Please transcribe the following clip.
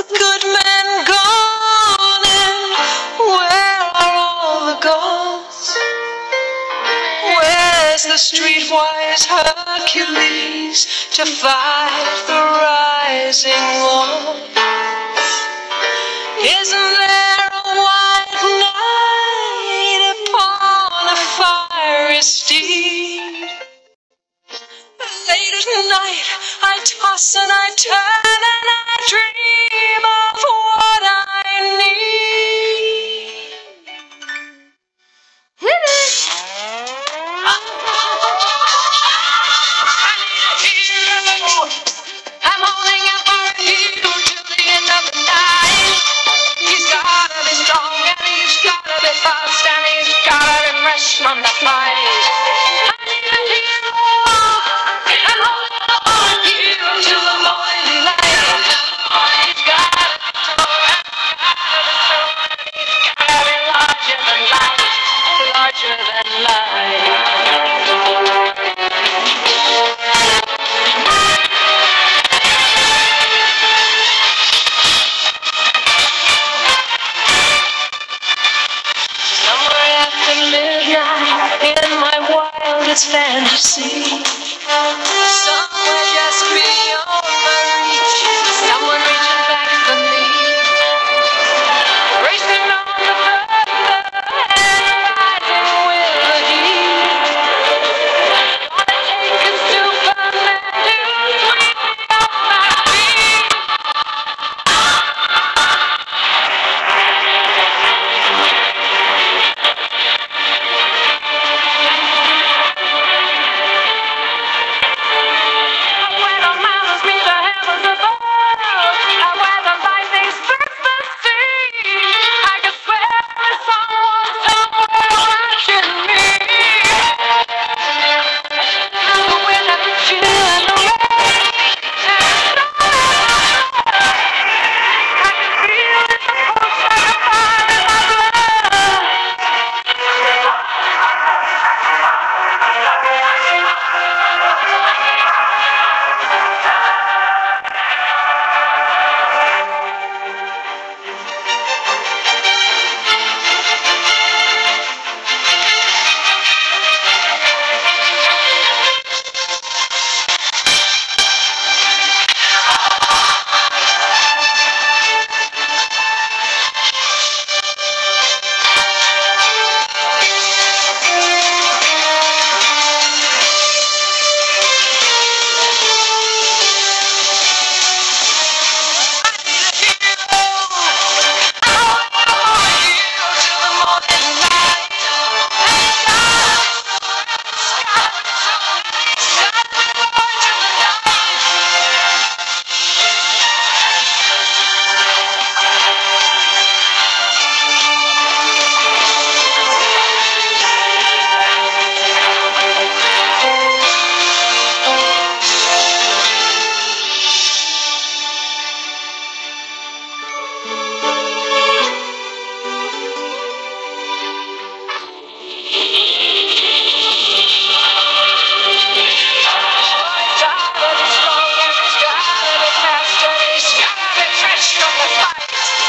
the good men gone, and where are all the gods? Where's the streetwise Hercules to fight the rising war? Isn't there a white knight upon a fiery steed? Late at night I toss and I turn fresh man, that's mine. fantasy. Some Bye.